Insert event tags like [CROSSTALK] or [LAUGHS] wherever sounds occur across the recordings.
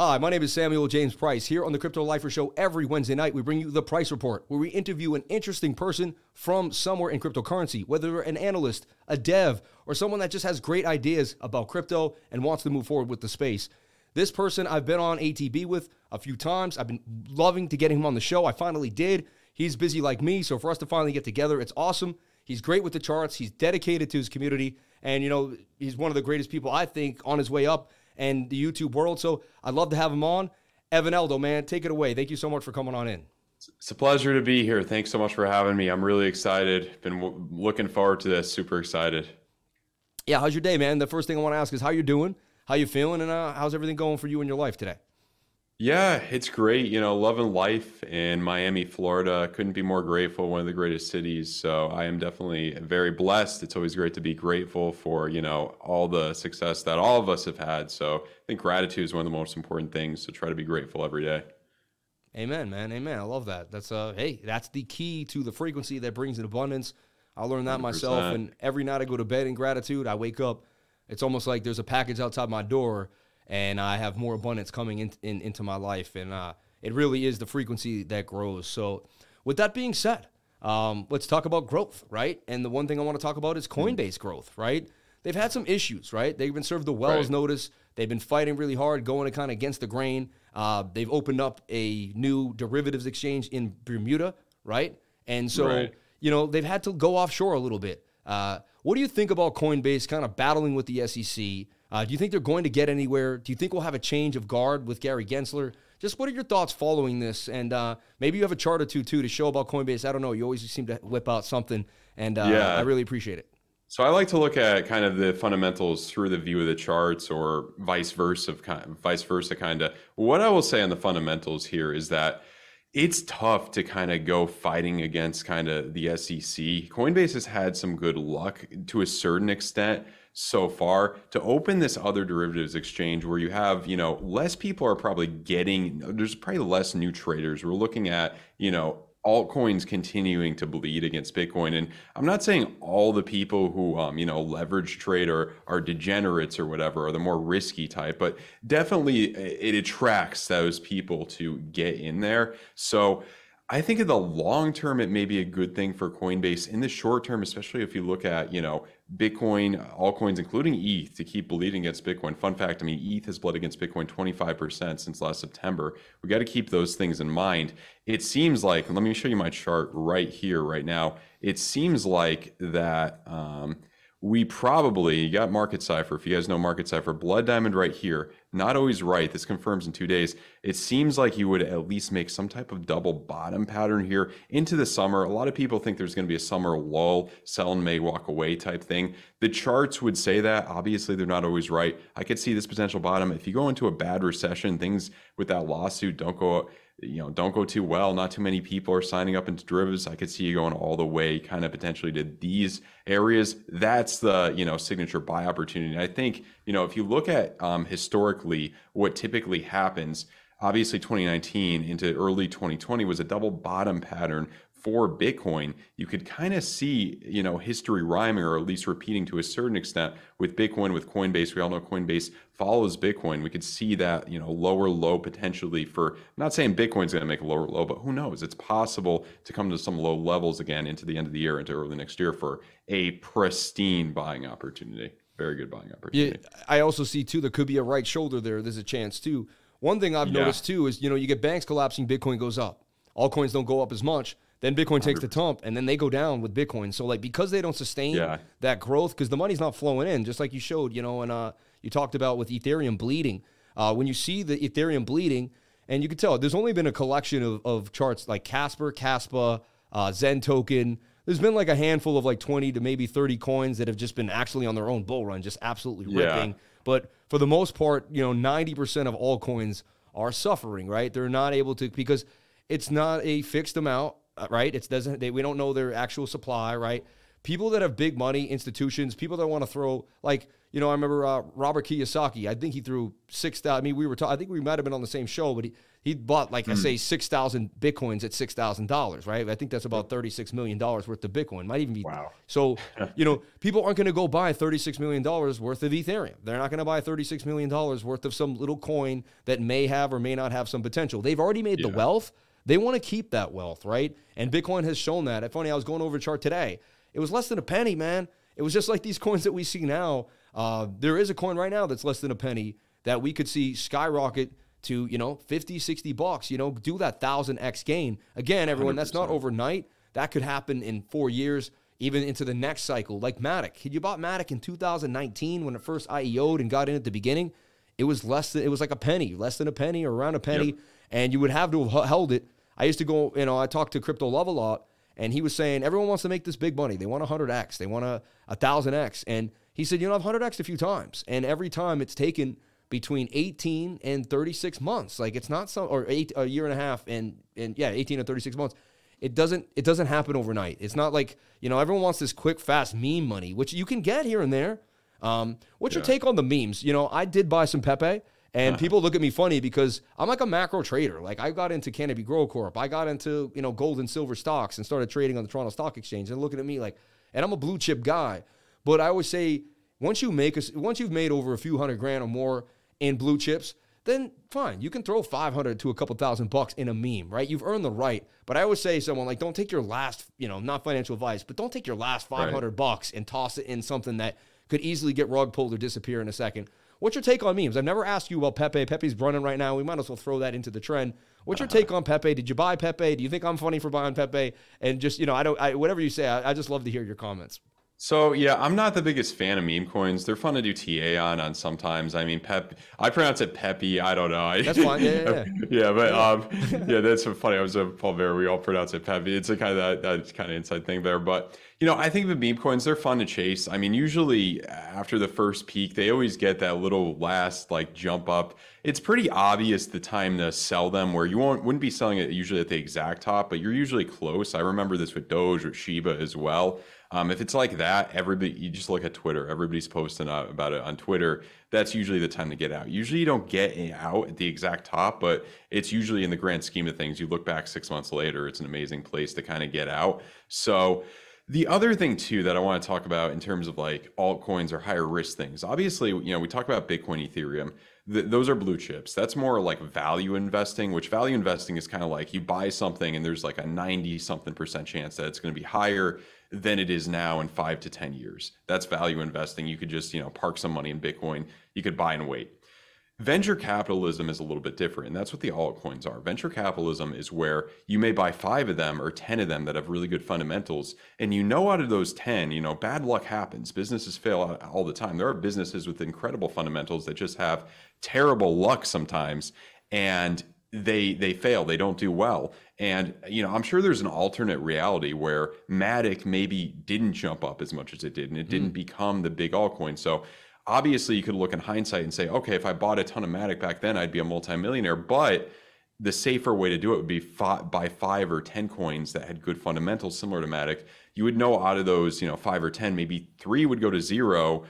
Hi, my name is Samuel James Price. Here on the Crypto Lifer Show, every Wednesday night, we bring you the Price Report, where we interview an interesting person from somewhere in cryptocurrency, whether they're an analyst, a dev, or someone that just has great ideas about crypto and wants to move forward with the space. This person I've been on ATB with a few times. I've been loving to get him on the show. I finally did. He's busy like me, so for us to finally get together, it's awesome. He's great with the charts. He's dedicated to his community, and you know he's one of the greatest people I think on his way up and the YouTube world. So I'd love to have him on. Evan Aldo, man, take it away. Thank you so much for coming on in. It's a pleasure to be here. Thanks so much for having me. I'm really excited. Been w- looking forward to this. Super excited. Yeah, how's your day, man? The first thing I want to ask is how you're doing, how you feeling, and uh, how's everything going for you in your life today? Yeah, it's great. You know, loving life in Miami, Florida. Couldn't be more grateful. One of the greatest cities. So I am definitely very blessed. It's always great to be grateful for, you know, all the success that all of us have had. So I think gratitude is one of the most important things. So try to be grateful every day. Amen, man. Amen. I love that. That's uh hey, that's the key to the frequency that brings in abundance. I learned that 100%. myself and every night I go to bed in gratitude, I wake up. It's almost like there's a package outside my door and I have more abundance coming in, in into my life. And uh, it really is the frequency that grows. So, with that being said, um, let's talk about growth, right? And the one thing I want to talk about is hmm. Coinbase growth, right? They've had some issues, right? They've been served the Wells right. notice. They've been fighting really hard, going kind of against the grain. Uh, they've opened up a new derivatives exchange in Bermuda, right? And so, right. you know, they've had to go offshore a little bit. Uh, what do you think about Coinbase kind of battling with the SEC? Uh, do you think they're going to get anywhere? Do you think we'll have a change of guard with Gary Gensler? Just what are your thoughts following this? And uh, maybe you have a chart or two too to show about Coinbase. I don't know. You always seem to whip out something, and uh, yeah. I really appreciate it. So I like to look at kind of the fundamentals through the view of the charts, or vice versa, vice versa, kind of. What I will say on the fundamentals here is that it's tough to kind of go fighting against kind of the SEC. Coinbase has had some good luck to a certain extent so far to open this other derivatives exchange where you have you know less people are probably getting there's probably less new traders. We're looking at you know altcoins continuing to bleed against bitcoin. And i'm not saying all the people who um, you know leverage trade or are degenerates or whatever are the more risky type but definitely it attracts those people to get in there. So I think in the long term, it may be a good thing for Coinbase. In the short term, especially if you look at, you know, Bitcoin, altcoins, including ETH, to keep bleeding against Bitcoin. Fun fact I mean, ETH has bled against Bitcoin 25% since last September. We got to keep those things in mind. It seems like, let me show you my chart right here, right now. It seems like that. Um, we probably got market cipher if you guys know market cipher blood diamond right here not always right this confirms in two days. It seems like you would at least make some type of double bottom pattern here into the summer. A lot of people think there's going to be a summer lull sell and may walk away type thing. The charts would say that obviously they're not always right. I could see this potential bottom. If you go into a bad recession things with that lawsuit don't go you know don't go too well. Not too many people are signing up into derivatives. I could see you going all the way kind of potentially to these areas. That's the you know signature buy opportunity. I think you know if you look at um, historically what typically happens obviously 2019 into early 2020 was a double bottom pattern for Bitcoin, you could kind of see, you know, history rhyming or at least repeating to a certain extent with Bitcoin, with Coinbase. We all know Coinbase follows Bitcoin. We could see that, you know, lower low potentially for, I'm not saying Bitcoin's going to make a lower low, but who knows? It's possible to come to some low levels again into the end of the year, into early next year for a pristine buying opportunity. Very good buying opportunity. Yeah, I also see too, there could be a right shoulder there. There's a chance too. One thing I've yeah. noticed too is, you know, you get banks collapsing, Bitcoin goes up. All coins don't go up as much then Bitcoin takes 100%. the tump, and then they go down with Bitcoin. So like because they don't sustain yeah. that growth, because the money's not flowing in, just like you showed, you know, and uh, you talked about with Ethereum bleeding. Uh, when you see the Ethereum bleeding, and you can tell there's only been a collection of, of charts like Casper, Kaspa, uh, Zen token. There's been like a handful of like 20 to maybe 30 coins that have just been actually on their own bull run, just absolutely ripping. Yeah. But for the most part, you know, 90% of all coins are suffering, right? They're not able to because it's not a fixed amount right? It doesn't. They, we don't know their actual supply, right? people that have big money, institutions, people that want to throw like you know, I remember uh, Robert Kiyosaki. I think he threw six thousand. I mean, we were. Ta- I think we might have been on the same show, but he he bought like mm. I hmm. say six thousand bitcoins at six thousand dollars. Right? I think that's about thirty six million dollars worth of Bitcoin. Might even be. Wow. So [LAUGHS] you know, people aren't going to go buy thirty six million dollars worth of Ethereum. They're not going to buy thirty six million dollars worth of some little coin that may have or may not have some potential. They've already made yeah. the wealth. They want to keep that wealth, right? And Bitcoin has shown that. Funny, I was going over a chart today. It was less than a penny, man. It was just like these [LAUGHS] coins that we see now uh, there is a coin right now that's less than a penny that we could see skyrocket to, you know, 50, 60 bucks, you know, do that 1000x gain. Again, everyone, 100%. that's not overnight. That could happen in four years, even into the next cycle. Like Matic. You bought Matic in 2019 when it first IEO'd and got in at the beginning. It was less than, it was like a penny, less than a penny or around a penny. Yep. And you would have to have held it. I used to go, you know, I talked to Crypto Love a lot, and he was saying everyone wants to make this big money. They want 100x, they want a, a 1000x. And he said, you know, I've 100x a few times, and every time it's taken between 18 and 36 months. Like it's not some or eight a year and a half and and yeah, 18 and 36 months. It doesn't it doesn't happen overnight. It's not like you know everyone wants this quick fast meme money, which you can get here and there. Um, what's yeah. your take on the memes? You know, I did buy some Pepe. And uh-huh. people look at me funny because I'm like a macro trader. Like I got into Canopy Growth Corp. I got into, you know, gold and silver stocks and started trading on the Toronto Stock Exchange and looking at me like, and I'm a blue chip guy. But I always say, once you make a, once you've made over a few hundred grand or more in blue chips, then fine, you can throw 500 to a couple thousand bucks in a meme, right? You've earned the right. But I always say to someone like, don't take your last, you know, not financial advice, but don't take your last 500 right. bucks and toss it in something that could easily get rug pulled or disappear in a second. What's your take on memes? I've never asked you about Pepe. Pepe's running right now. We might as well throw that into the trend. What's your uh-huh. take on Pepe? Did you buy Pepe? Do you think I'm funny for buying Pepe? And just, you know, I don't, I, whatever you say, I, I just love to hear your comments. So yeah, I'm not the biggest fan of meme coins. They're fun to do TA on on sometimes. I mean, Pep. I pronounce it Peppy. I don't know. That's fine. Yeah, yeah, yeah. [LAUGHS] yeah but yeah. um, [LAUGHS] yeah, that's so funny. I was a Paul Bear. We all pronounce it Peppy. It's a kind of that, that kind of inside thing there. But you know, I think the meme coins they're fun to chase. I mean, usually after the first peak, they always get that little last like jump up. It's pretty obvious the time to sell them, where you won't wouldn't be selling it usually at the exact top, but you're usually close. I remember this with Doge with Shiba as well. Um, if it's like that, everybody, you just look at Twitter. Everybody's posting about it on Twitter. That's usually the time to get out. Usually, you don't get out at the exact top, but it's usually in the grand scheme of things. You look back six months later, it's an amazing place to kind of get out. So, the other thing too that I want to talk about in terms of like altcoins or higher risk things. Obviously, you know, we talk about Bitcoin, Ethereum. Th- those are blue chips. That's more like value investing, which value investing is kind of like you buy something and there's like a 90 something percent chance that it's going to be higher than it is now in five to 10 years. That's value investing. You could just, you know, park some money in Bitcoin. You could buy and wait. Venture capitalism is a little bit different, and that's what the altcoins are. Venture capitalism is where you may buy five of them or 10 of them that have really good fundamentals, and you know out of those 10, you know, bad luck happens. Businesses fail all the time. There are businesses with incredible fundamentals that just have terrible luck sometimes, and they they fail they don't do well. And you know i'm sure there's an alternate reality where matic maybe didn't jump up as much as it did and it didn't mm. become the big altcoin. So obviously you could look in hindsight and say okay if i bought a ton of matic back then i'd be a multimillionaire but the safer way to do it would be five, buy five or ten coins that had good fundamentals similar to matic. You would know out of those you know five or ten maybe three would go to zero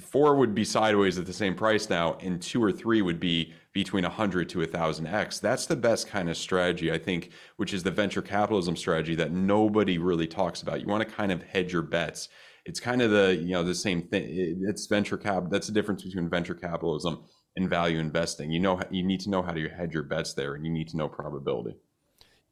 four would be sideways at the same price now and two or three would be between 100 to 1000x that's the best kind of strategy i think which is the venture capitalism strategy that nobody really talks about. You want to kind of hedge your bets. It's kind of the you know the same thing. It's venture cap that's the difference between venture capitalism and value investing. You know you need to know how to hedge your bets there and you need to know probability.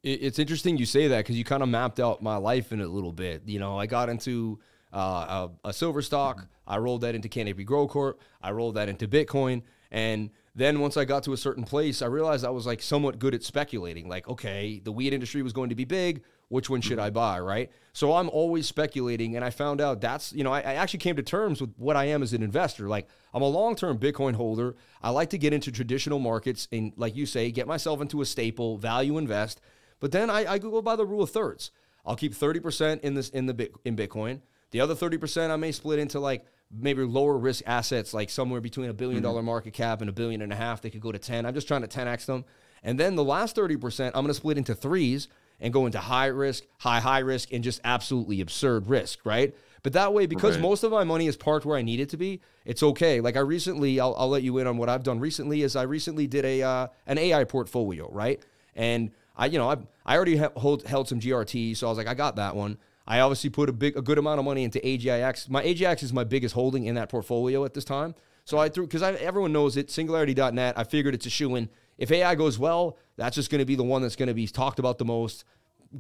It's interesting you say that because you kind of mapped out my life in a little bit. You know i got into uh, a, a, silver stock. I rolled that into Canopy Growth Corp. I rolled that into Bitcoin. And then once I got to a certain place, I realized I was like somewhat good at speculating. Like, okay, the weed industry was going to be big. Which one should I buy? Right. So I'm always speculating. And I found out that's, you know, I, I actually came to terms with what I am as an investor. Like, I'm a long term Bitcoin holder. I like to get into traditional markets and, like you say, get myself into a staple, value invest. But then I, I go by the rule of thirds. I'll keep 30% in this in the in Bitcoin. The other 30% I may split into like maybe lower risk assets, like somewhere between a billion dollar mm-hmm. market cap and a billion and a half. They could go to 10. I'm just trying to 10x them. And then the last 30%, I'm going to split into threes. and go into high risk, high, high risk, and just absolutely absurd risk, right? But that way, because Right. most of my money is parked where I need it to be, it's okay. Like I recently, I'll, I'll let you in on what I've done recently. Is I recently did a uh, an AI portfolio, right? And I, you know, I I already held some GRT, so I was like, I got that one. I obviously put a big, a good amount of money into AGIX. My AGIX is my biggest holding in that portfolio at this time. So I threw because everyone knows it. SingularityNET. I figured it's a shoe in. If AI goes well, that's just going to be the one that's going to be talked about the most.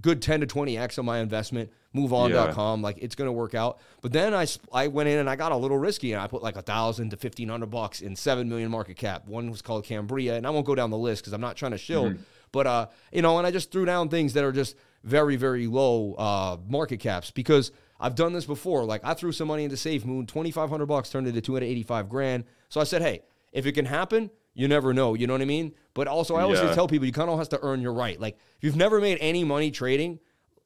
Good 10 to 20x on my investment. MoveOn.com. Like it's going to work out. But then I I went in and I got a little risky and I put like a thousand to 1500 bucks in 7 million market cap. One was called Cambria. And I won't go down the list because I'm not trying to shill. But, uh, you know, and I just threw down things that are just very, very low uh, market caps because I've done this before. Like I threw some money into Safe Moon, 2500 bucks turned into 285 grand. So I said, hey, if it can happen, you never know. You know what I mean? But also, I always Yeah. tell people you kind of have to earn your right. Like if you've never made any money trading,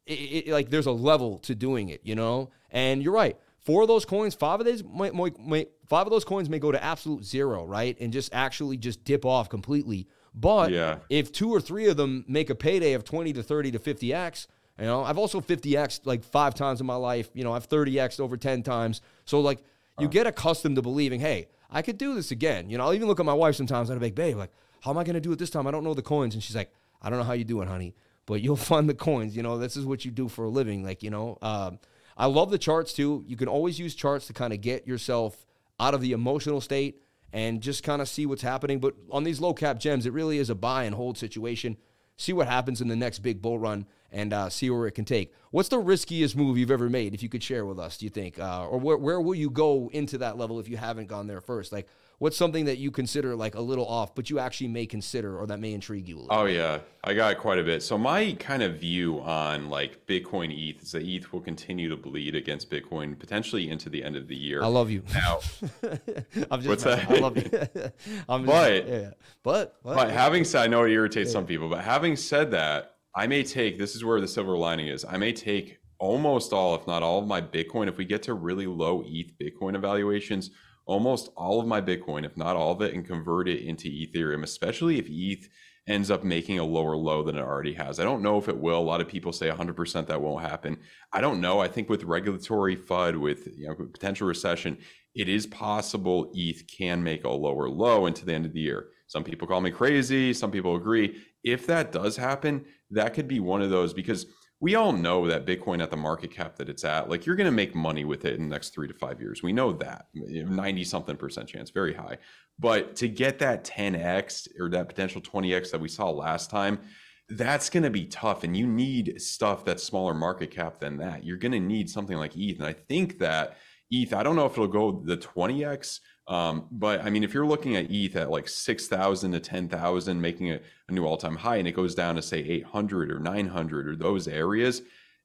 it, it, like there's a level to doing it, you know. And you're right. Four of those coins, five of those might, might, might five of those coins may go to absolute zero, right, and just actually just dip off completely. But Yeah. if two or three of them make a payday of 20 to 30 to 50x, you know, I've also 50x like five times in my life. You know, I've 30x over 10 times. So like you get accustomed to believing, hey, I could do this again. You know, I'll even look at my wife sometimes and I'm like, babe, like, how am I gonna do it this time? I don't know the coins. And she's like, I don't know how you do it, honey, but you'll [LAUGHS] find the coins. You know, this is what you do for a living. Like, you know, um, I love the charts too. You can always use charts to kind of get yourself out of the emotional state and just kind of see what's happening. But on these low cap gems, it really is a buy and hold situation. See what happens in the next big bull run and uh, see where it can take. What's the riskiest move you've ever made, if you could share with us, do you think? Uh, or where, where will you go into that level if you haven't gone there first? Like, what's something that you consider like a little off, but you actually may consider or that may intrigue you a little? Oh yeah, I got quite a bit. So my kind of view on like Bitcoin ETH is that ETH will continue to bleed against Bitcoin potentially into the end of the year. I love you. now, [LAUGHS] I'm just What's messing. that? I love you. [LAUGHS] I'm just, But- yeah, yeah. but, but, but having said, I know it irritates some people, but having said that, I may take this is where the silver lining is. I may take almost all, if not all, of my Bitcoin. If we get to really low ETH Bitcoin evaluations, almost all of my Bitcoin, if not all of it, and convert it into Ethereum, especially if ETH ends up making a lower low than it already has. I don't know if it will. A lot of people say 100% that won't happen. I don't know. I think with regulatory FUD, with you know potential recession, it is possible ETH can make a lower low into the end of the year. Some people call me crazy. Some people agree. If that does happen, that could be one of those because we all know that Bitcoin at the market cap that it's at, like you're going to make money with it in the next three to five years. We know that 90 something percent chance, very high. But to get that 10x or that potential 20x that we saw last time, that's going to be tough. And you need stuff that's smaller market cap than that. You're going to need something like ETH. And I think that ETH, I don't know if it'll go the 20x, um, but I mean, if you're looking at ETH at like 6,000 to 10,000, making a, a new all time high, and it goes down to say 800 or 900 or those areas,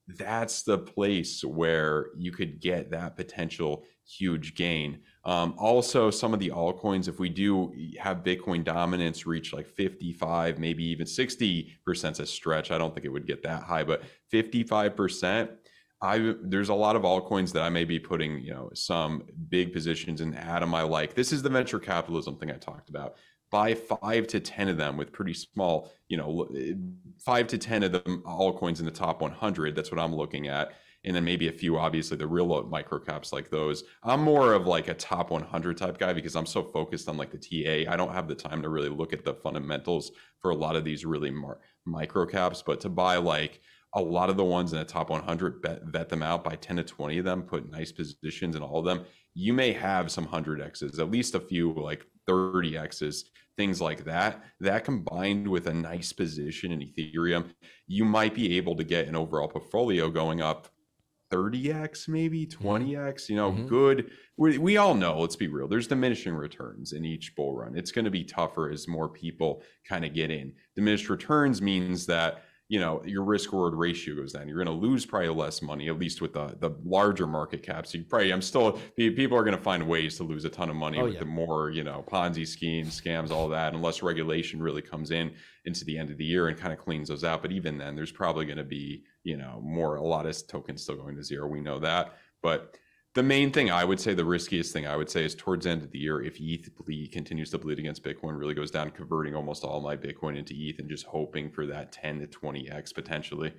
that's the place where you could get that potential huge gain. Um, also, some of the altcoins, if we do have Bitcoin dominance reach like 55, maybe even 60% a stretch. I don't think it would get that high, but 55%. I there's a lot of altcoins that I may be putting, you know, some big positions in Atom I like. This is the venture capitalism thing I talked about. Buy five to ten of them with pretty small, you know, five to ten of them altcoins in the top 100. That's what I'm looking at, and then maybe a few, obviously the real micro caps like those. I'm more of like a top 100 type guy because I'm so focused on like the TA. I don't have the time to really look at the fundamentals for a lot of these really mar- micro caps. But to buy like a lot of the ones in the top 100 bet, vet them out by 10 to 20 of them put nice positions in all of them. You may have some 100 x's at least a few like 30 x's things like that. That combined with a nice position in ethereum you might be able to get an overall portfolio going up 30x maybe 20x you know Mhm. good. We, we all know let's be real there's diminishing returns in each bull run. It's going to be tougher as more people kind of get in. Diminished returns means that you know your risk reward ratio goes down. You're going to lose probably less money, at least with the the larger market caps. You probably I'm still people are going to find ways to lose a ton of money Oh, with yeah. the more you know Ponzi schemes, scams, all that, unless regulation really comes in into the end of the year and kind of cleans those out. But even then, there's probably going to be you know more a lot of tokens still going to zero. We know that, but the main thing I would say, the riskiest thing I would say is towards the end of the year, if ETH bleed, continues to bleed against Bitcoin, really goes down, converting almost all my Bitcoin into ETH and just hoping for that 10 to 20x potentially.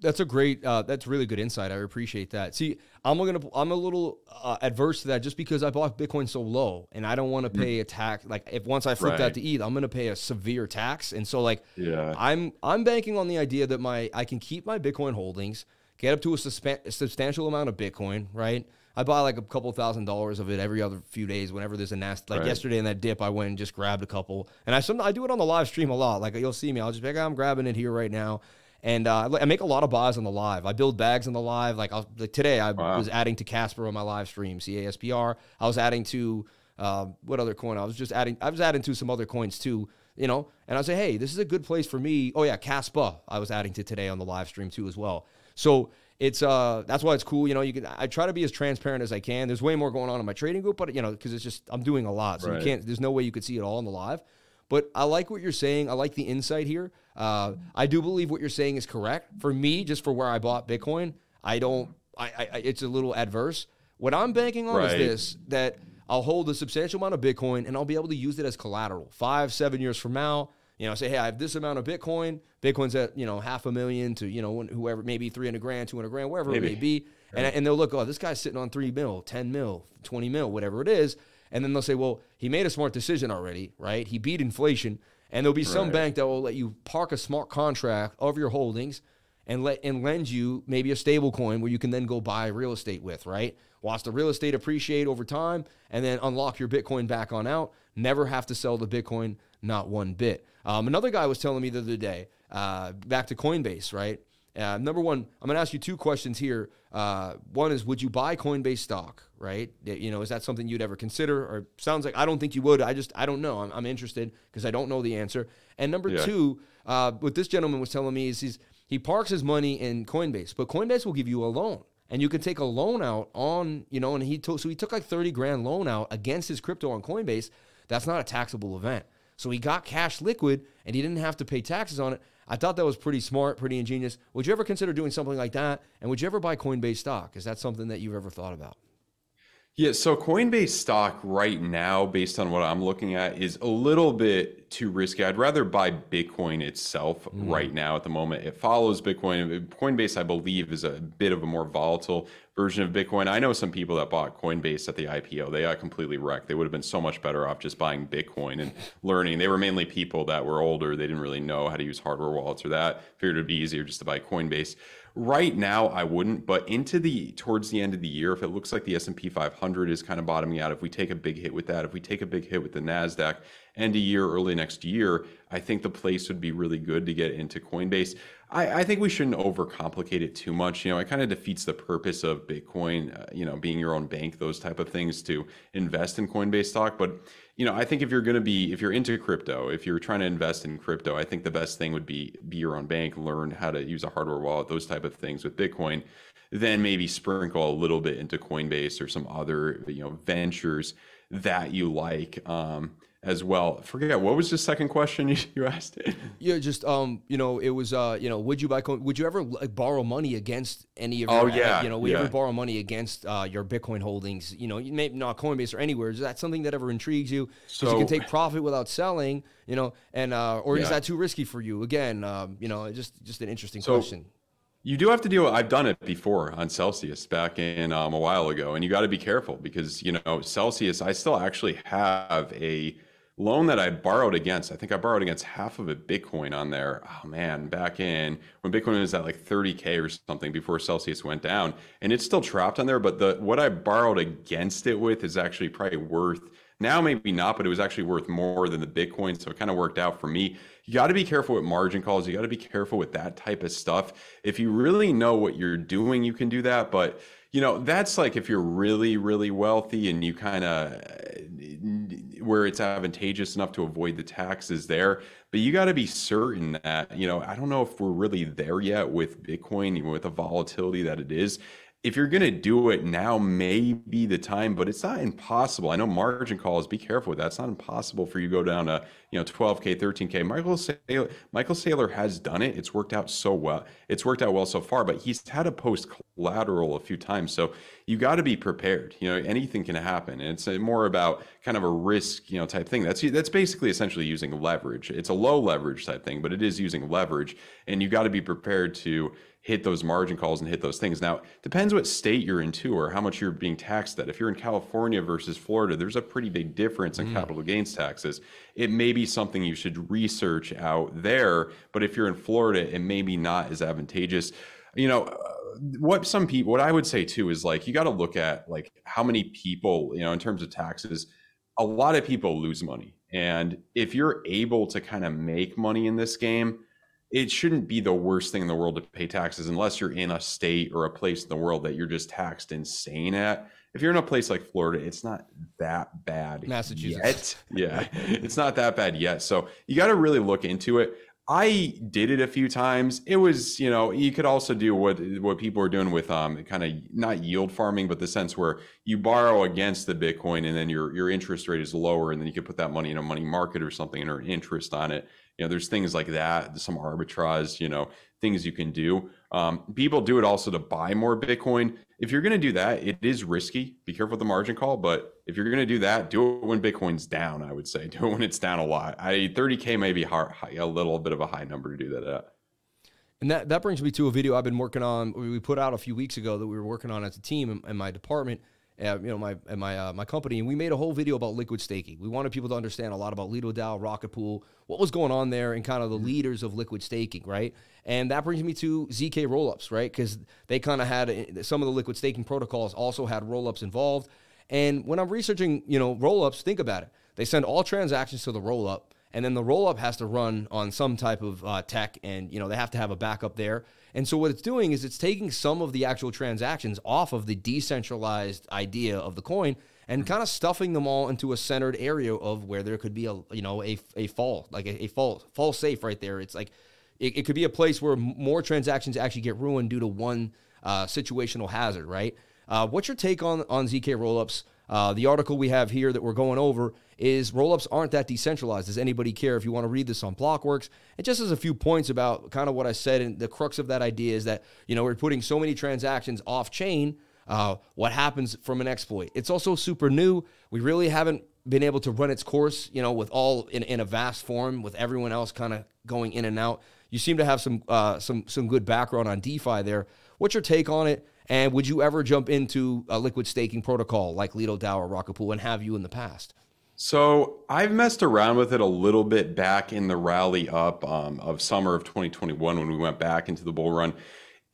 That's a great. Uh, that's really good insight. I appreciate that. See, I'm gonna. I'm a little uh, adverse to that just because I bought Bitcoin so low, and I don't want to mm. pay a tax. Like if once I flip right. that to ETH, I'm gonna pay a severe tax, and so like, yeah, I'm I'm banking on the idea that my I can keep my Bitcoin holdings get up to a, substantial amount of Bitcoin, right? I buy like a couple thousand dollars of it every other few days whenever there's a nest. Like right. yesterday in that dip, I went and just grabbed a couple. And I some I do it on the live stream a lot. Like you'll see me, I'll just be like, I'm grabbing it here right now. And uh, I make a lot of buys on the live. I build bags on the live. Like, I'll, like today, I wow. was adding to Casper on my live stream, CASPR. I was adding to uh, what other coin? I was just adding. I was adding to some other coins too you know, and I say, hey, this is a good place for me. Oh yeah, Kaspa, I was adding to today on the live stream too as well. So it's uh that's why it's cool. You know, you can I try to be as transparent as I can. There's way more going on in my trading group, but you know, because it's just I'm doing a lot, so right. you can't. There's no way you could see it all in the live. But I like what you're saying. I like the insight here. Uh, I do believe what you're saying is correct. For me, just for where I bought Bitcoin, I don't. I, I it's a little adverse. What I'm banking on right. is this: that I'll hold a substantial amount of Bitcoin and I'll be able to use it as collateral. Five, seven years from now, you know, say, hey, I have this amount of Bitcoin. Bitcoin's at, you know, half a million to, you know, whoever, maybe 300 grand, 200 grand, wherever maybe. it may be. Right. And, and they'll look, oh, this guy's sitting on 3 mil, 10 mil, 20 mil, whatever it is. And then they'll say, well, he made a smart decision already, right? He beat inflation. And there'll be some right. bank that will let you park a smart contract of your holdings and let and lend you maybe a stable coin where you can then go buy real estate with, right? Watch the real estate appreciate over time and then unlock your Bitcoin back on out. Never have to sell the Bitcoin, not one bit. Um, another guy was telling me the other day, uh, back to Coinbase, right? Uh, number one, I'm going to ask you two questions here. Uh, one is, would you buy Coinbase stock? Right? You know, is that something you'd ever consider? Or sounds like I don't think you would. I just I don't know. I'm, I'm interested because I don't know the answer. And number yeah. two, uh, what this gentleman was telling me is he's he parks his money in Coinbase, but Coinbase will give you a loan, and you can take a loan out on you know. And he took so he took like 30 grand loan out against his crypto on Coinbase. That's not a taxable event. So he got cash liquid and he didn't have to pay taxes on it. I thought that was pretty smart, pretty ingenious. Would you ever consider doing something like that? And would you ever buy Coinbase stock? Is that something that you've ever thought about? Yeah, so Coinbase stock right now, based on what I'm looking at, is a little bit too risky. I'd rather buy Bitcoin itself mm. right now at the moment. It follows Bitcoin. Coinbase, I believe, is a bit of a more volatile version of Bitcoin. I know some people that bought Coinbase at the IPO. They got completely wrecked. They would have been so much better off just buying Bitcoin and [LAUGHS] learning. They were mainly people that were older. They didn't really know how to use hardware wallets or that. Figured it'd be easier just to buy Coinbase. Right now, I wouldn't, but into the towards the end of the year, if it looks like the S and P 500 is kind of bottoming out, if we take a big hit with that, if we take a big hit with the Nasdaq, end of year, early next year, I think the place would be really good to get into Coinbase. I, I think we shouldn't overcomplicate it too much. You know, it kind of defeats the purpose of Bitcoin, uh, you know, being your own bank, those type of things to invest in Coinbase stock. But you know, I think if you're going to be, if you're into crypto, if you're trying to invest in crypto, I think the best thing would be be your own bank, learn how to use a hardware wallet, those type of things with Bitcoin. Then maybe sprinkle a little bit into Coinbase or some other, you know, ventures that you like. Um, as well. I forget what was the second question [LAUGHS] you, you asked? yeah, just um, you know, it was uh, you know, would you buy? Would you ever like borrow money against any of? Your, Oh your, yeah, you know, would yeah. you ever borrow money against uh, your Bitcoin holdings? You know, you may not Coinbase or anywhere. Is that something that ever intrigues you? So you can take profit without selling. You know, and uh, or yeah. is that too risky for you? Again, um, you know, just just an interesting so, question. You do have to deal. I've done it before on Celsius back in um, a while ago, and you got to be careful because you know Celsius. I still actually have a loan that I borrowed against. I think I borrowed against half of it Bitcoin on there. Oh man, back in when Bitcoin was at like 30k or something before Celsius went down, and it's still trapped on there. But the what I borrowed against it with is actually probably worth now maybe not, but it was actually worth more than the Bitcoin, so it kind of worked out for me. You got to be careful with margin calls. You got to be careful with that type of stuff. If you really know what you're doing, you can do that, but you know that's like if you're really really wealthy and you kind of uh, where it's advantageous enough to avoid the taxes there but you got to be certain that you know i don't know if we're really there yet with bitcoin even with the volatility that it is if you're going to do it now may be the time but it's not impossible. I know margin calls be careful with that. It's not impossible for you to go down to you know 12k 13k michael saylor, michael saylor has done it. It's worked out so well it's worked out well so far but he's had to post collateral a few times. So you got to be prepared you know anything can happen. And it's more about kind of a risk you know type thing. That's that's basically essentially using leverage. It's a low leverage type thing but it is using leverage and you got to be prepared to hit those margin calls and hit those things. Now, depends what state you're in too, or how much you're being taxed at. If you're in California versus Florida, there's a pretty big difference in mm. capital gains taxes. It may be something you should research out there, but if you're in Florida, it may be not as advantageous. You know, uh, what some people, what I would say too, is like you got to look at like how many people, you know, in terms of taxes. A lot of people lose money, and if you're able to kind of make money in this game it shouldn't be the worst thing in the world to pay taxes unless you're in a state or a place in the world that you're just taxed insane at. If you're in a place like Florida, it's not that bad Massachusetts. Yet. [LAUGHS] Yeah, it's not that bad yet. So you got to really look into it. I did it a few times. It was, you know, you could also do what what people are doing with um kind of not yield farming, but the sense where you borrow against the Bitcoin and then your your interest rate is lower, and then you could put that money in a money market or something and earn interest on it you know there's things like that some arbitrage you know things you can do. Um, people do it also to buy more bitcoin. If you're going to do that it is risky. Be careful with the margin call but if you're going to do that do it when bitcoin's down i would say. [LAUGHS] Do it when it's down a lot. I 30k may be hard, a little bit of a high number to do that at. And that, that brings me to a video I've been working on. We put out a few weeks ago that we were working on as a team in, in my department at, you know, my at my uh, my company, and we made a whole video about liquid staking. We wanted people to understand a lot about Lido DAO, Rocket Pool, what was going on there, and kind of the mm-hmm. leaders of liquid staking, right? And that brings me to ZK rollups, right? Because they kind of had uh, some of the liquid staking protocols also had rollups involved. And when I'm researching, you know, rollups, think about it. They send all transactions to the rollup, and then the rollup has to run on some type of uh, tech, and you know they have to have a backup there. And so what it's doing is it's taking some of the actual transactions off of the decentralized idea of the coin and kind of stuffing them all into a centered area of where there could be a you know a, a fall like a, a fall fall safe right there. It's like it, it could be a place where more transactions actually get ruined due to one uh, situational hazard, right? Uh, what's your take on on zk rollups? Uh, the article we have here that we're going over is rollups aren't that decentralized. Does anybody care if you want to read this on Blockworks? It just has a few points about kind of what I said. And the crux of that idea is that, you know, we're putting so many transactions off chain. Uh, what happens from an exploit? It's also super new. We really haven't been able to run its course, you know, with all in, in a vast form, with everyone else kind of going in and out. You seem to have some uh, some some good background on DeFi there. What's your take on it? And would you ever jump into a liquid staking protocol like Lido DAO or Rocket Pool and have you in the past? So I've messed around with it a little bit back in the rally up um, of summer of 2021 when we went back into the bull run.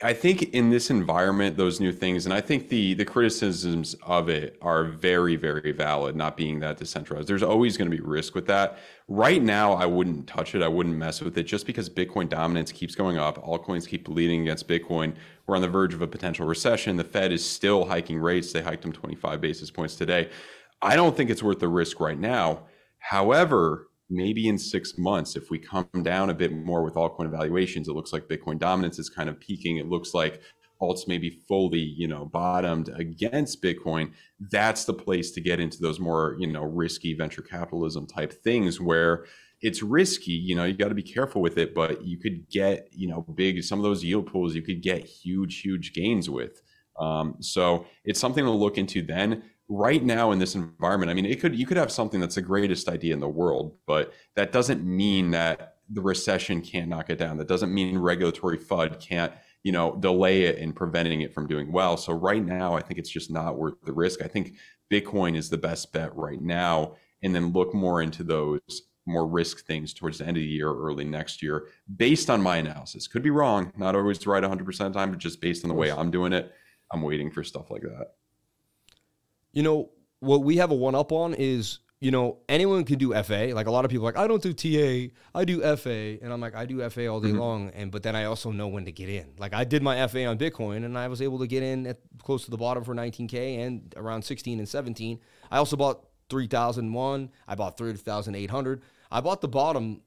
I think in this environment, those new things, and I think the the criticisms of it are very, very valid. Not being that decentralized, there's always going to be risk with that. Right now, I wouldn't touch it. I wouldn't mess with it, just because Bitcoin dominance keeps going up. Altcoins keep leading against Bitcoin. We're on the verge of a potential recession. The Fed is still hiking rates. They hiked them 25 basis points today. I don't think it's worth the risk right now. However, maybe in six months, if we come down a bit more with altcoin evaluations, it looks like Bitcoin dominance is kind of peaking. It looks like alts may be fully, you know, bottomed against Bitcoin. That's the place to get into those more, you know, risky venture capitalism type things where it's risky. You know, you got to be careful with it, but you could get, you know, big some of those yield pools. You could get huge, huge gains with. Um, so it's something to look into then right now in this environment, I mean, it could you could have something that's the greatest idea in the world, but that doesn't mean that the recession can't knock it down. That doesn't mean regulatory FUD can't, you know, delay it and preventing it from doing well. So right now, I think it's just not worth the risk. I think Bitcoin is the best bet right now, and then look more into those more risk things towards the end of the year or early next year, based on my analysis. Could be wrong, not always right 100% of the time, but just based on the way I'm doing it, I'm waiting for stuff like that. You know, what we have a one up on is, you know, anyone can do FA. Like a lot of people like, I don't do TA, I do FA. And I'm like, I do FA all day mm-hmm. long. And but then I also know when to get in. Like I did my FA on Bitcoin and I was able to get in at close to the bottom for 19K and around 16 and 17. I also bought 3001. I bought 30,800. I bought the bottom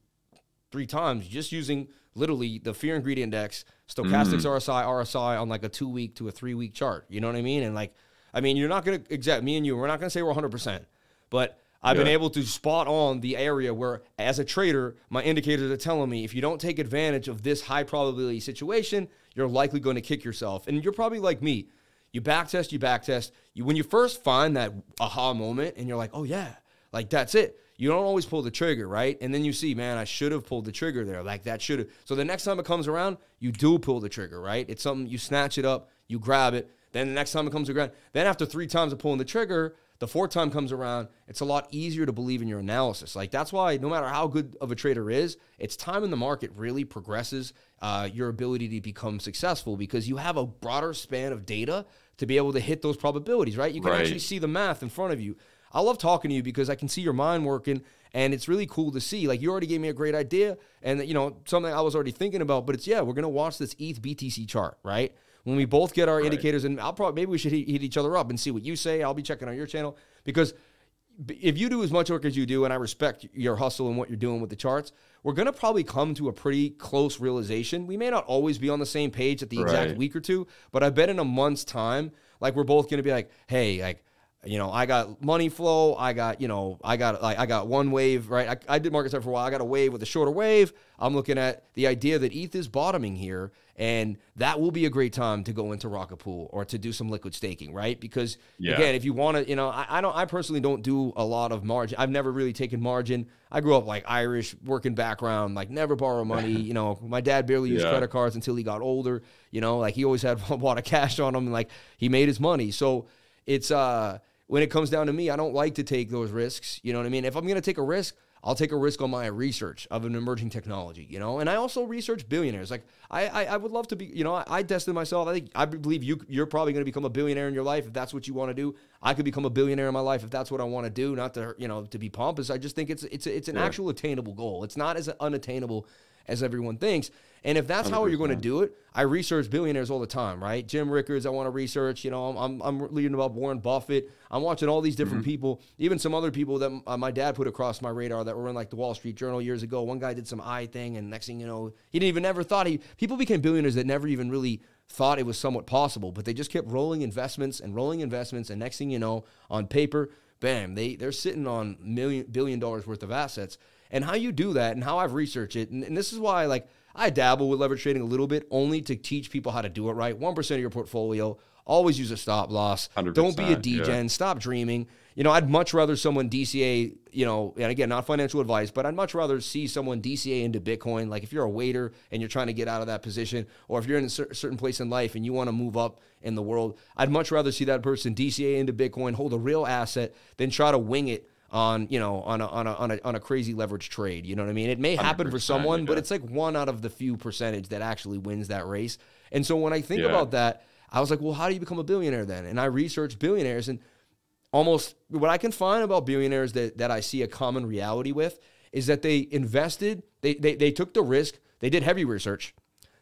three times just using literally the fear and greed index, stochastics Mm. RSI, RSI on like a two week to a three week chart. You know what I mean? And like, I mean, you're not gonna exact me and you. We're not gonna say we're 100, percent but I've been able to spot on the area where, as a trader, my indicators are telling me if you don't take advantage of this high probability situation, you're likely going to kick yourself. And you're probably like me. You backtest, you backtest. You when you first find that aha moment, and you're like, oh yeah, like that's it. You don't always pull the trigger, right? And then you see, man, I should have pulled the trigger there. Like that should have. So the next time it comes around, you do pull the trigger, right? It's something you snatch it up, you grab it. Then the next time it comes around, then after three times of pulling the trigger, the fourth time comes around, it's a lot easier to believe in your analysis. Like that's why no matter how good of a trader is, it's time in the market really progresses uh, your ability to become successful because you have a broader span of data to be able to hit those probabilities, right? You can Right. actually see the math in front of you. I love talking to you because I can see your mind working and it's really cool to see. Like you already gave me a great idea and you know something I was already thinking about, but it's yeah, we're gonna watch this ETH BTC chart, right? When we both get our indicators, and I'll probably maybe we should hit, hit each other up and see what you say. I'll be checking on your channel because if you do as much work as you do, and I respect your hustle and what you're doing with the charts, we're gonna probably come to a pretty close realization. We may not always be on the same page at the exact Right. week or two, but I bet in a month's time, like we're both gonna be like, hey, like you know, I got money flow. I got, you know, I got like I got one wave, right? I, I did market time for a while. I got a wave with a shorter wave. I'm looking at the idea that ETH is bottoming here, and that will be a great time to go into Rocket Pool or to do some liquid staking, right? Because Yeah. again, if you want to, you know, I, I don't, I personally don't do a lot of margin. I've never really taken margin. I grew up like Irish, working background, like never borrow money. [LAUGHS] you know, my dad barely used Yeah. credit cards until he got older. You know, like he always had [LAUGHS] a lot of cash on him, and like he made his money. So it's uh when it comes down to me, I don't like to take those risks. You know what I mean? If I'm gonna take a risk, I'll take a risk on my research of an emerging technology, you know. And I also research billionaires. Like I, I, I would love to be, you know, I, I tested myself. I think I believe you, you're probably going to become a billionaire in your life if that's what you want to do. I could become a billionaire in my life if that's what I want to do. Not to, you know, to be pompous. I just think it's, it's, it's an Yeah. actual attainable goal. It's not as unattainable as everyone thinks. And if that's how you're going to do it, I research billionaires all the time, right? Jim Rickards, I want to research. You know, I'm, I'm, I'm reading about Warren Buffett. I'm watching all these different people, even some other people that uh, my dad put across my radar that were in like the Wall Street Journal years ago. One guy did some eye thing, and next thing you know, he didn't even ever thought he. People became billionaires that never even really thought it was somewhat possible, but they just kept rolling investments and rolling investments, and next thing you know, on paper, bam, they they're sitting on million billion dollars worth of assets. And how you do that, and how I've researched it, and, and this is why like I dabble with leverage trading a little bit, only to teach people how to do it right. One percent of your portfolio. Always use a stop loss. Don't be a 100%, yeah. Stop dreaming. You know, I'd much rather someone DCA, you know, and again, not financial advice, but I'd much rather see someone DCA into Bitcoin. Like if you're a waiter and you're trying to get out of that position, or if you're in a cer- certain place in life and you want to move up in the world, I'd much rather see that person DCA into Bitcoin, hold a real asset, than try to wing it on, you know, on a, on a, on a, on a crazy leverage trade. You know what I mean? It may happen for someone, but it's like one out of the few percentage that actually wins that race. And so when I think Yeah. about that, I was like, well, how do you become a billionaire then? And I researched billionaires and almost what I can find about billionaires that, that I see a common reality with is that they invested, they, they, they took the risk, they did heavy research,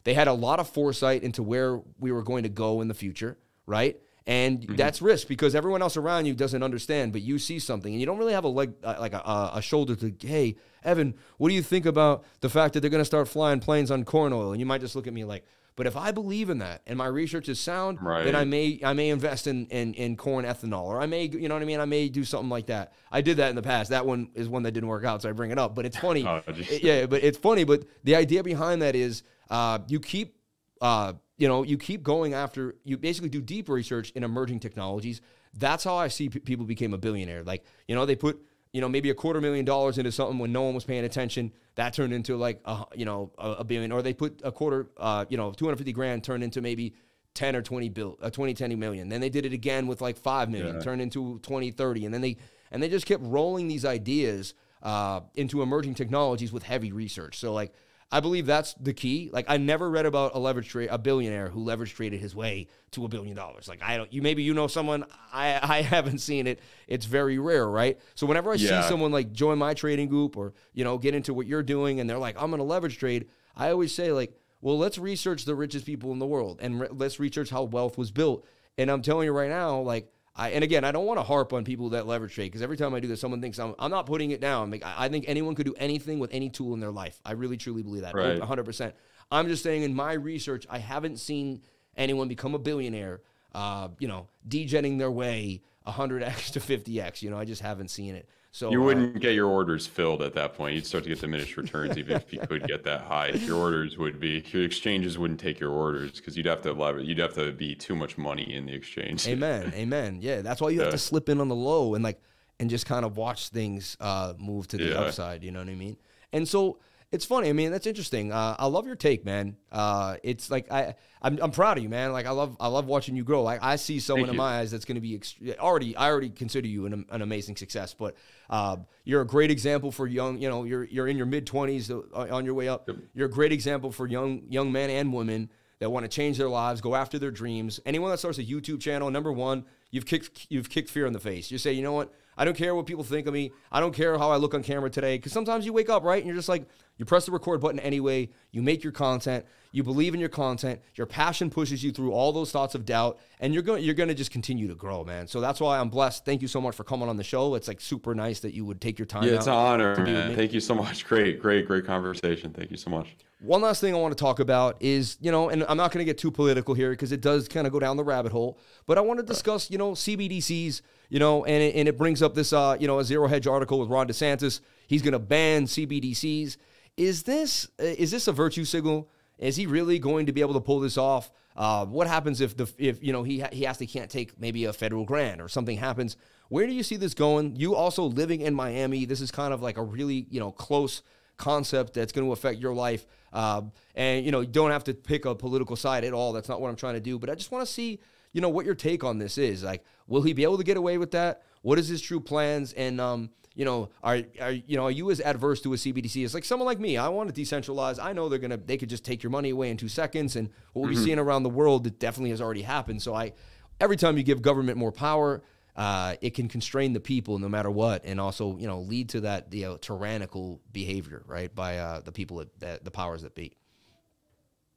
they had a lot of foresight into where we were going to go in the future, right? And that's risk because everyone else around you doesn't understand, but you see something and you don't really have a leg, uh, like a, a, a shoulder to, hey, Evan, what do you think about the fact that they're going to start flying planes on corn oil? And you might just look at me like, but if I believe in that and my research is sound, then I may I may invest in, in in corn ethanol or I may you know what I mean I may do something like that. I did that in the past. That one is one that didn't work out, so I bring it up. But it's [LAUGHS] funny. Oh. It- yeah, but it's funny. But the idea behind that is uh, you keep uh, you know you keep going after you basically do deep research in emerging technologies. That's how I see p- people became a billionaire. Like you know they put you know maybe a quarter million dollars into something when no one was paying attention. That turned into like a you know a, a billion, or they put a quarter uh, you know two hundred fifty grand turned into maybe 10 or 20 bill uh, 20 10 million then they did it again with like 5 million Yeah. turned into 20 30 and then they and they just kept rolling these ideas uh, into emerging technologies with heavy research so like i believe that's the key like i never read about a leverage trade a billionaire who leverage traded his way to a billion dollars like i don't you maybe you know someone i [LAUGHS] i haven't seen it it's very rare right so whenever i Yeah. see someone like join my trading group or you know get into what you're doing and they're like i'm gonna leverage trade i always say like well, let's research the richest people in the world and re- let's research how wealth was built. And I'm telling you right now, like I, and again, I don't want to harp on people that leverage trade because every time I do this, someone thinks I'm, I'm not putting it down. Like, I, I think anyone could do anything with any tool in their life. I really truly believe that, Right. 100%. I'm just saying, in my research, I haven't seen anyone become a billionaire, uh, you know, degenning their way 100x to 50x. You know, I just haven't seen it. So You uh, wouldn't get your orders filled at that point. You'd start to get diminished returns even if you could get that high. Your orders would be your exchanges wouldn't take your orders because you'd have to you'd have to be too much money in the exchange. Amen. [LAUGHS] Amen. Yeah, that's why you have to slip in on the low and like and just kind of watch things uh, move to the Yeah. upside. You know what I mean? And so it's funny. I mean, that's interesting. Uh, I love your take, man. Uh, it's like I I'm, I'm proud of you, man. Like I love I love watching you grow. Like I see someone Thank in you. my eyes that's going to be ex- already I already consider you an, an amazing success, but uh, you're a great example for young. You know, you're you're in your mid 20s on your way up. You're a great example for young young men and women that want to change their lives, go after their dreams. Anyone that starts a YouTube channel, number one, you've kicked you've kicked fear in the face. You say, you know what? I don't care what people think of me. I don't care how I look on camera today. Because sometimes you wake up right and you're just like, you press the record button anyway. You make your content. You believe in your content. Your passion pushes you through all those thoughts of doubt, and you're going you're going to just continue to grow, man. So that's why I'm blessed. Thank you so much for coming on the show. It's like super nice that you would take your time. Yeah, it's an honor, to be with man. Thank you so much. Great, great, great conversation. Thank you so much. One last thing I want to talk about is, you know, and I'm not going to get too political here because it does kind of go down the rabbit hole, but I want to discuss, you know, CBDCs, you know, and it, and it brings up this, uh, you know, a zero hedge article with Ron DeSantis. He's going to ban CBDCs. Is this uh, is this a virtue signal? Is he really going to be able to pull this off? Uh, what happens if the if you know he he has to can't take maybe a federal grant or something happens? Where do you see this going? You also living in Miami. This is kind of like a really you know close concept that's going to affect your life. Um, and you know, you don't have to pick a political side at all. That's not what I'm trying to do. But I just want to see, you know, what your take on this is. Like, will he be able to get away with that? What is his true plans? And um, you know, are are you know, are you as adverse to a CBDC as like someone like me? I want to decentralize. I know they're gonna they could just take your money away in two seconds. And what we've seen around the world, it definitely has already happened. So I, every time you give government more power. Uh, it can constrain the people no matter what, and also you know lead to that you know, tyrannical behavior, right, by uh, the people that, that the powers that be.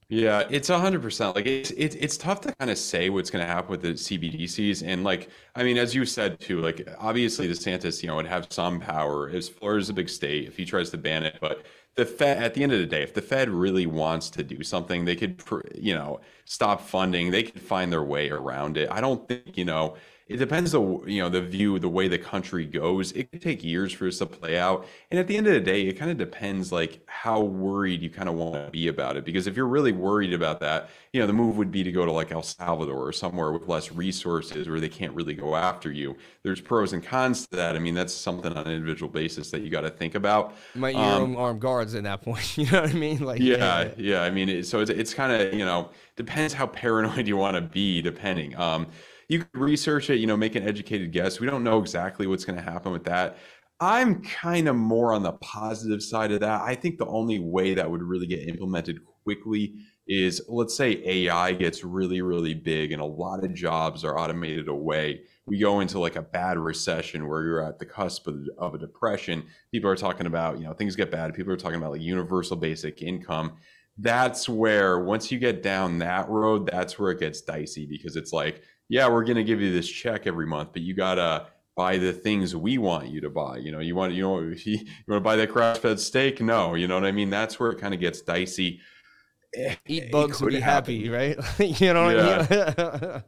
Yeah, it's a hundred percent. Like it's it's it's tough to kind of say what's going to happen with the CBDCs, and like I mean, as you said too, like obviously the DeSantis, you know, would have some power. As Florida's a big state, if he tries to ban it, but the Fed, at the end of the day, if the Fed really wants to do something, they could, you know, stop funding. They could find their way around it. I don't think, you know, it depends the you know the view the way the country goes it could take years for this to play out and at the end of the day it kind of depends like how worried you kind of want to be about it because if you're really worried about that you know the move would be to go to like el salvador or somewhere with less resources where they can't really go after you there's pros and cons to that i mean that's something on an individual basis that you got to think about You might need your own armed guards at that point. [LAUGHS] You know what I mean? Like, yeah, yeah. I mean, so it's it's kind of you know depends how paranoid [LAUGHS] you want to be, depending. Um, you could research it, you know, make an educated guess. We don't know exactly what's going to happen with that. I'm kind of more on the positive side of that. I think the only way that would really get implemented quickly is let's say AI gets really, really big and a lot of jobs are automated away. We go into like a bad recession where you're at the cusp of, of a depression. People are talking about, you know, things get bad. People are talking about like universal basic income. That's where once you get down that road, that's where it gets dicey because it's like, yeah, we're going to give you this check every month, but you got to buy the things we want you to buy. You know, you want you know [LAUGHS] you want to buy that grass-fed steak? No, you know what I mean? That's where it kind of gets dicey. Eat [LAUGHS] bugs and be happen. happy, right? [LAUGHS] you know what I mean?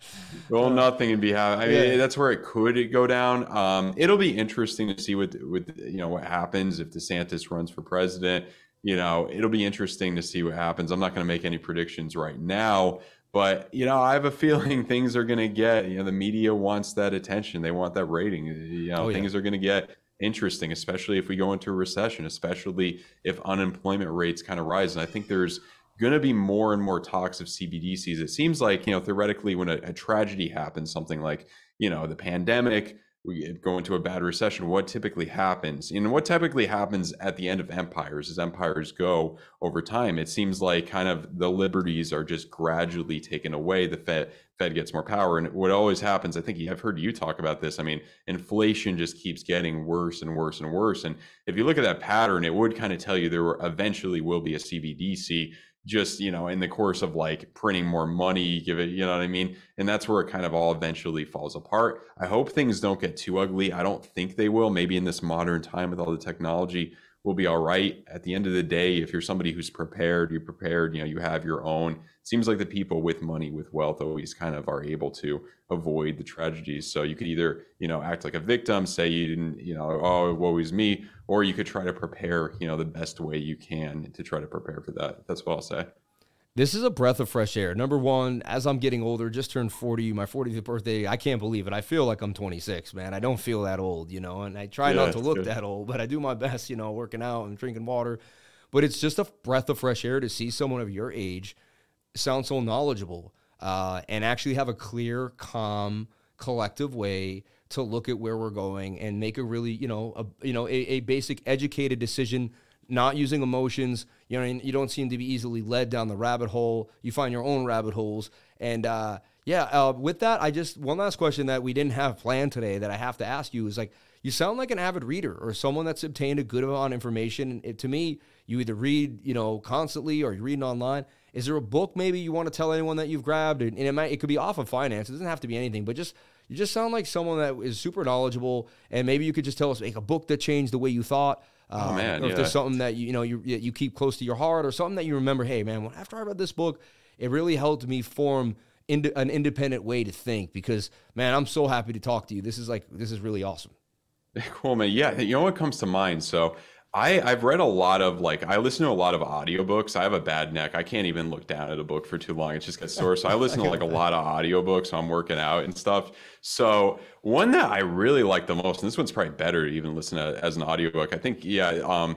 Well, nothing and be happy. I mean, Yeah. that's where it could go down. Um, it'll be interesting to see what with you know what happens if DeSantis runs for president. You know, it'll be interesting to see what happens. I'm not going to make any predictions right now, but you know, I have a feeling [LAUGHS] things are going to get. You know, the media wants that attention. They want that rating. You know, Oh, yeah. things are going to get interesting, especially if we go into a recession, especially if unemployment rates kind of rise. And I think there's going to be more and more talks of CBDCs. It seems like, you know, theoretically, when a, a tragedy happens, something like, you know, the pandemic, we uh, go into a bad recession, what typically happens? And what typically happens at the end of empires as empires go over time, it seems like kind of the liberties are just gradually taken away. The Fed Fed gets more power. And what always happens, I think I've heard you talk about this. I mean, inflation just keeps getting worse and worse and worse. And if you look at that pattern, it would kind of tell you there were eventually will be a CBDC just you know in the course of like printing more money give it you know what i mean? And that's where it kind of all eventually falls apart. I hope things don't get too ugly. I don't think they will. Maybe in this modern time with all the technology we'll be all right. At the end of the day if you're somebody who's prepared you're prepared you know you have your own seems like the people with money with wealth always kind of are able to avoid the tragedies. So you could either you know act like a victim say you didn't you know oh woe is me or you could try to prepare you know the best way you can to try to prepare for that. That's what i'll say this is a breath of fresh air. Number one, as I'm getting older, just turned 40, my 40th birthday, I can't believe it. I feel like I'm 26, man. I don't feel that old, you know, and I try yeah, not to look good. that old, but I do my best, you know, working out and drinking water. But it's just a breath of fresh air to see someone of your age sound so knowledgeable uh, and actually have a clear, calm, collective way to look at where we're going and make a really, you know, a, you know, a, a basic educated decision not using emotions. You know, you don't seem to be easily led down the rabbit hole. You find your own rabbit holes. And uh, yeah, uh, with that, I just one last question that we didn't have planned today that I have to ask you is like, you sound like an avid reader or someone that's obtained a good amount of information. It, to me, you either read, you know, constantly or you're reading online. Is there a book maybe you want to tell anyone that you've grabbed? And it might, it could be off of finance. It doesn't have to be anything, but just you just sound like someone that is super knowledgeable. And maybe you could just tell us like a book that changed the way you thought oh um, man! Or if there's something that you, you know you you keep close to your heart, or something that you remember. Hey, man, after I read this book, it really helped me form ind- an independent way to think. Because man, I'm so happy to talk to you. This is like this is really awesome. [LAUGHS] Cool, man. Yeah, you know what comes to mind? So I, I've read a lot of like I listen to a lot of audiobooks. I have a bad neck. I can't even look down at a book for too long. It just gets sore. So I listen to like a lot of audiobooks. I'm working out and stuff. So one that I really like the most, and this one's probably better to even listen to as an audiobook. I think, yeah, um,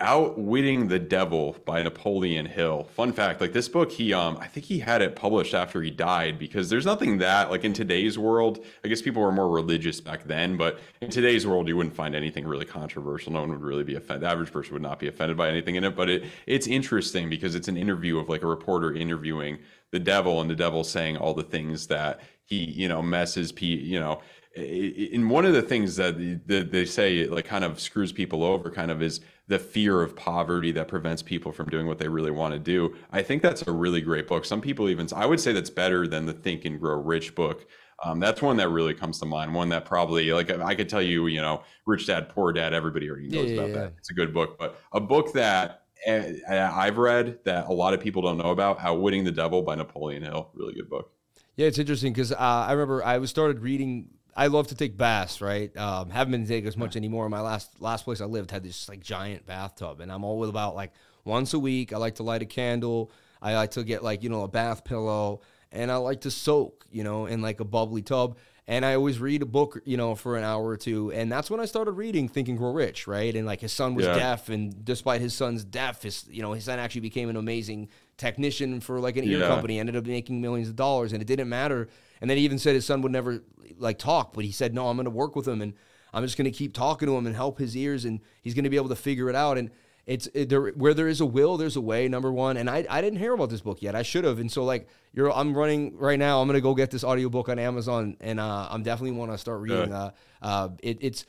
Outwitting the Devil by Napoleon Hill. Fun fact, like this book, he um I think he had it published after he died because there's nothing that like in today's world, I guess people were more religious back then, but in today's world you wouldn't find anything really controversial. No one would really be offended. The average person would not be offended by anything in it, but it it's interesting because it's an interview of like a reporter interviewing the devil and the devil saying all the things that he, you know, messes pe you know, in one of the things that they say like kind of screws people over kind of is the fear of poverty that prevents people from doing what they really want to do. I think that's a really great book. Some people even, I would say that's better than the Think and Grow Rich book. Um, that's one that really comes to mind. One that probably, like, I could tell you, you know, Rich Dad, Poor Dad, everybody already knows yeah, about yeah. that. It's a good book, but a book that uh, I've read that a lot of people don't know about, Outwitting the Devil by Napoleon Hill. Really good book. Yeah, it's interesting because uh, I remember I was started reading I love to take baths, right? Um, haven't been taking as much anymore. My last last place I lived had this like giant bathtub, and I'm all about like once a week. I like to light a candle. I like to get like you know a bath pillow, and I like to soak, you know, in like a bubbly tub. And I always read a book, you know, for an hour or two, and that's when I started reading Think and Grow Rich, right? And like his son was yeah. deaf, and despite his son's deaf, his you know his son actually became an amazing technician for like an ear company, ended up making millions of dollars, and it didn't matter and then he even said his son would never like talk, but he said, "No, I'm going to work with him, and I'm just going to keep talking to him and help his ears, and he's going to be able to figure it out." And it's it, there where there is a will, there's a way. Number one, and I I didn't hear about this book yet. I should have. And so like you're, I'm running right now. I'm going to go get this audiobook on Amazon, and uh, I'm definitely want to start reading. Uh, uh, it, it's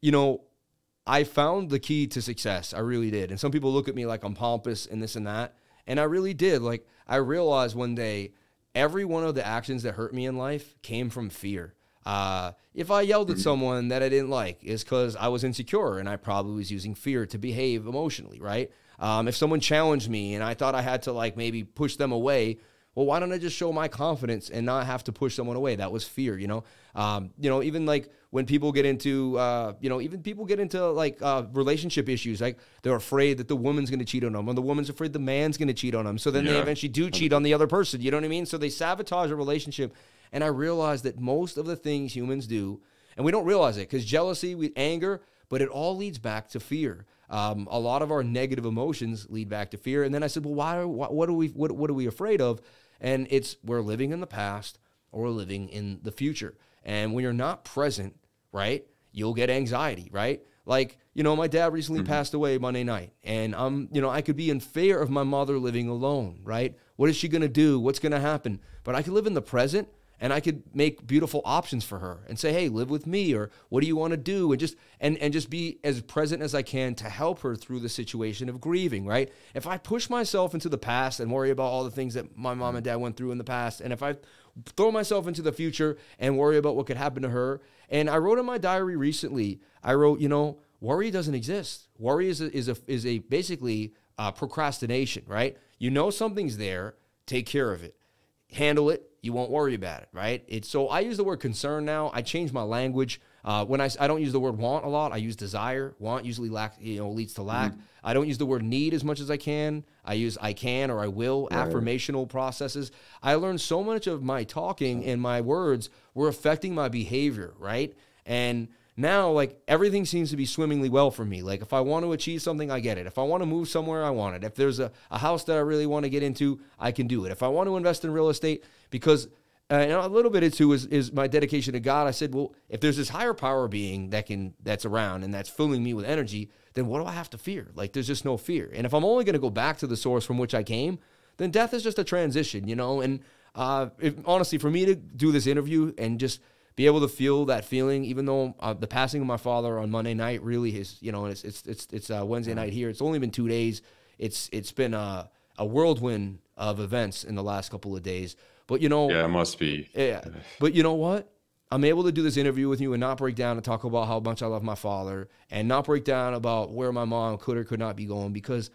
you know. I found the key to success. I really did. And some people look at me like I'm pompous and this and that. And I really did. Like, I realized one day every one of the actions that hurt me in life came from fear. Uh, if I yelled at mm-hmm. someone that I didn't like, is because I was insecure and I probably was using fear to behave emotionally, right? Um, if someone challenged me and I thought I had to like maybe push them away, well, why don't I just show my confidence and not have to push someone away? That was fear, you know. Um, you know, even like when people get into, uh, you know, even people get into like uh, relationship issues, like they're afraid that the woman's going to cheat on them, or the woman's afraid the man's going to cheat on them. So then yeah. they eventually do cheat on the other person. You know what I mean? So they sabotage a relationship. And I realized that most of the things humans do, and we don't realize it because jealousy, we, anger, but it all leads back to fear. Um, a lot of our negative emotions lead back to fear. And then I said, well, why? What, what are we? What, what are we afraid of? And it's we're living in the past or we're living in the future. And when you're not present, right, you'll get anxiety, right? Like, you know, my dad recently mm-hmm. passed away Monday night, and I'm, you know, I could be in fear of my mother living alone, right? What is she gonna do? What's gonna happen? But I could live in the present and I could make beautiful options for her and say, "Hey, live with me," or "What do you want to do?" and just and and just be as present as I can to help her through the situation of grieving. Right? If I push myself into the past and worry about all the things that my mom and dad went through in the past, and if I throw myself into the future and worry about what could happen to her, and I wrote in my diary recently, I wrote, you know, worry doesn't exist. Worry is a, is a is a basically uh, procrastination. Right? You know something's there, take care of it, handle it you won't worry about it, right? It's so I use the word concern now. I change my language. Uh, when I, I don't use the word want a lot, I use desire. Want usually lack, you know, leads to lack. Mm. I don't use the word need as much as I can. I use I can or I will right. affirmational processes. I learned so much of my talking and my words were affecting my behavior, right? And now like everything seems to be swimmingly well for me like if i want to achieve something i get it if i want to move somewhere i want it if there's a, a house that i really want to get into i can do it if i want to invest in real estate because uh, and a little bit into is, is my dedication to god i said well if there's this higher power being that can that's around and that's filling me with energy then what do i have to fear like there's just no fear and if i'm only going to go back to the source from which i came then death is just a transition you know and uh, if, honestly for me to do this interview and just be able to feel that feeling, even though uh, the passing of my father on Monday night really is, you know, it's it's it's, it's uh, Wednesday night here. It's only been two days. It's it's been a, a whirlwind of events in the last couple of days. But you know, yeah, it must be. Yeah, but you know what? I'm able to do this interview with you and not break down and talk about how much I love my father and not break down about where my mom could or could not be going because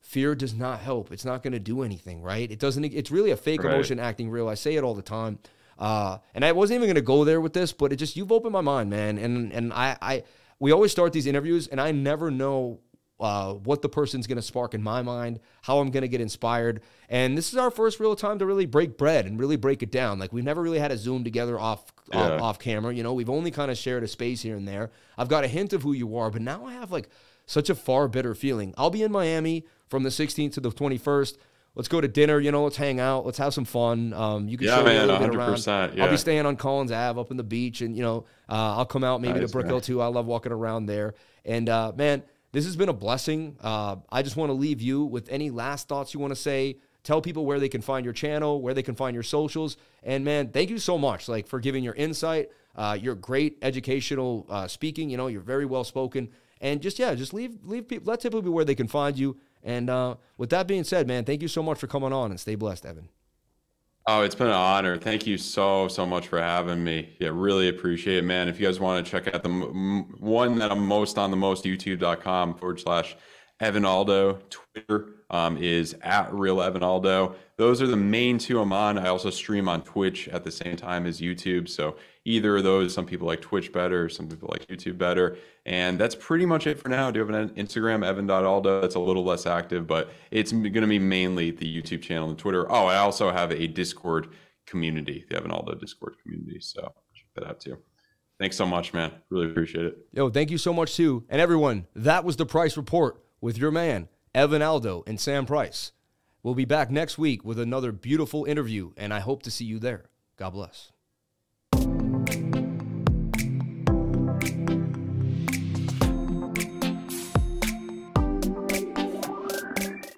fear does not help. It's not going to do anything, right? It doesn't. It's really a fake right. emotion acting real. I say it all the time. Uh, and I wasn't even gonna go there with this, but it just you've opened my mind, man. And and I I we always start these interviews, and I never know uh, what the person's going to spark in my mind, how I'm going to get inspired. And this is our first real time to really break bread and really break it down. Like we've never really had a Zoom together off yeah. off, off, camera. You know, we've only kind of shared a space here and there. I've got a hint of who you are, but now I have like such a far better feeling. I'll be in Miami from the 16th to the 21st let's go to dinner. You know, let's hang out. Let's have some fun. Um, you can yeah, show man, me a little bit around. Yeah. I'll be staying on Collins Ave up in the beach, and you know, uh, I'll come out maybe nice, to Brickell too. I love walking around there. And uh, man, this has been a blessing. Uh, I just want to leave you with any last thoughts you want to say. Tell people where they can find your channel, where they can find your socials, and man, thank you so much, like for giving your insight. Uh, you're great educational uh, speaking. You know, you're very well spoken, and just yeah, just leave leave people. Let people be where they can find you. And uh, with that being said, man, thank you so much for coming on and stay blessed, Evan. Oh, it's been an honor. Thank you so, so much for having me. Yeah, really appreciate it, man. If you guys want to check out the m- one that I'm most on the most, youtube.com forward slash Evan Aldo. Twitter um, is at Real Evan Aldo. Those are the main two I'm on. I also stream on Twitch at the same time as YouTube. So either of those, some people like Twitch better, some people like YouTube better. And that's pretty much it for now. I do have an Instagram, evan.aldo. That's a little less active, but it's going to be mainly the YouTube channel and Twitter. Oh, I also have a Discord community, the Evan Aldo Discord community. So check that out too. Thanks so much, man. Really appreciate it. Yo, thank you so much too. And everyone, that was the Price Report with your man, Evan Aldo and Sam Price. We'll be back next week with another beautiful interview, and I hope to see you there. God bless.